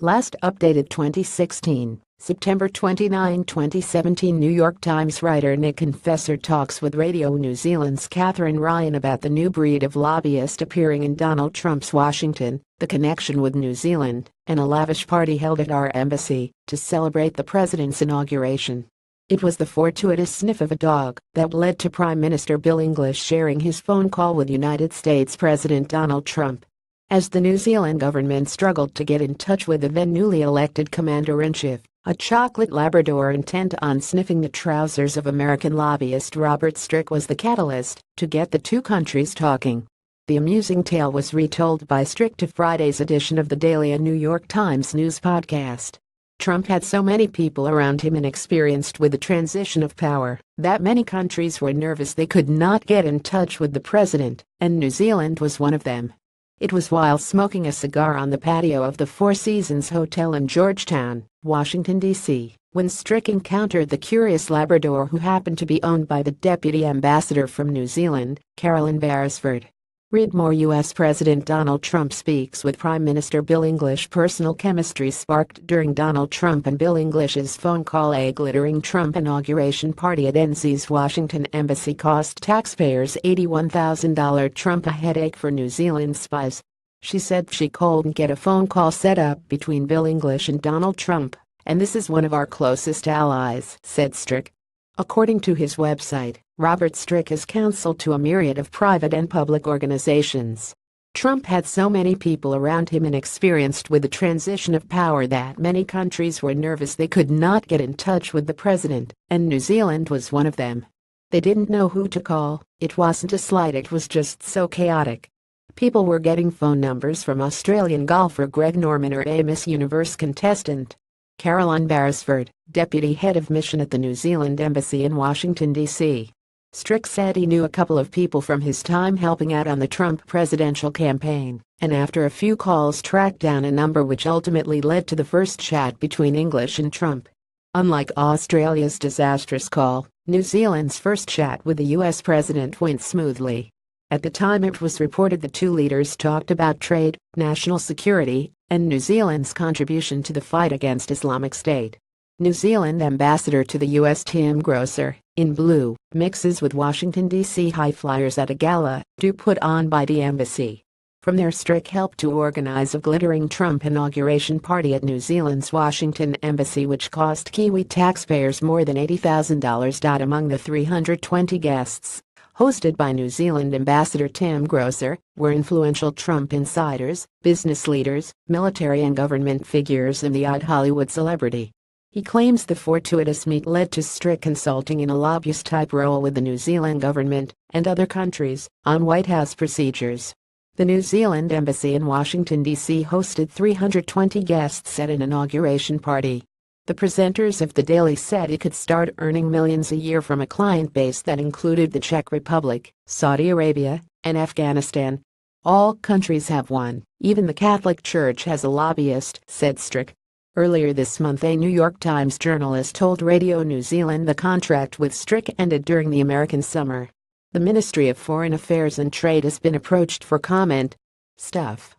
Last updated 2016, September 29, 2017 New York Times writer Nick Confessore talks with Radio New Zealand's Kathryn Ryan about the new breed of lobbyist appearing in Donald Trump's Washington, the connection with New Zealand, and a lavish party held at our embassy to celebrate the president's inauguration. It was the fortuitous sniff of a dog that led to Prime Minister Bill English sharing his phone call with United States President Donald Trump. As the New Zealand government struggled to get in touch with the then newly elected commander-in-chief, a chocolate Labrador intent on sniffing the trousers of American lobbyist Robert Stryk was the catalyst to get the two countries talking. The amusing tale was retold by Stryk to Friday's edition of the Daily New York Times News podcast. Trump had so many people around him and experienced with the transition of power that many countries were nervous they could not get in touch with the president, and New Zealand was one of them. It was while smoking a cigar on the patio of the Four Seasons Hotel in Georgetown, Washington, D.C., when Stryk encountered the curious Labrador who happened to be owned by the deputy ambassador from New Zealand, Carolyn Beresford. Read more U.S. President Donald Trump speaks with Prime Minister Bill English Personal chemistry sparked during Donald Trump and Bill English's phone call A glittering Trump inauguration party at NZ's Washington embassy cost taxpayers $81,000 Trump a headache for New Zealand spies. She said she couldn't get a phone call set up between Bill English and Donald Trump, and this is one of our closest allies, said Stryk. According to his website, Robert Stryk is counsel to a myriad of private and public organizations. Trump had so many people around him and experienced with the transition of power that many countries were nervous they could not get in touch with the president, and New Zealand was one of them. They didn't know who to call, it wasn't a slight it was just so chaotic. People were getting phone numbers from Australian golfer Greg Norman or a Miss Universe contestant. Caroline Beresford, deputy head of mission at the New Zealand Embassy in Washington, D.C. Stryk said he knew a couple of people from his time helping out on the Trump presidential campaign, and after a few calls tracked down a number which ultimately led to the first chat between English and Trump. Unlike Australia's disastrous call, New Zealand's first chat with the U.S. president went smoothly. At the time it was reported the two leaders talked about trade, national security, and New Zealand's contribution to the fight against Islamic State. New Zealand ambassador to the U.S. Tim Groser, in blue, mixes with Washington, D.C. high flyers at a gala do put on by the embassy. From there Stryk help to organize a glittering Trump inauguration party at New Zealand's Washington embassy which cost Kiwi taxpayers more than $80,000. Among the 320 guests, hosted by New Zealand Ambassador Tim Groser, were influential Trump insiders, business leaders, military and government figures and the odd Hollywood celebrity. He claims the fortuitous meet led to Stryk consulting in a lobbyist-type role with the New Zealand government and other countries on White House procedures. The New Zealand Embassy in Washington, D.C. hosted 320 guests at an inauguration party. The presenters of the Daily said it could start earning millions a year from a client base that included the Czech Republic, Saudi Arabia, and Afghanistan. All countries have one, even the Catholic Church has a lobbyist, said Stryk. Earlier this month a New York Times journalist told Radio New Zealand the contract with Stryk ended during the American summer. The Ministry of Foreign Affairs and Trade has been approached for comment. Stuff.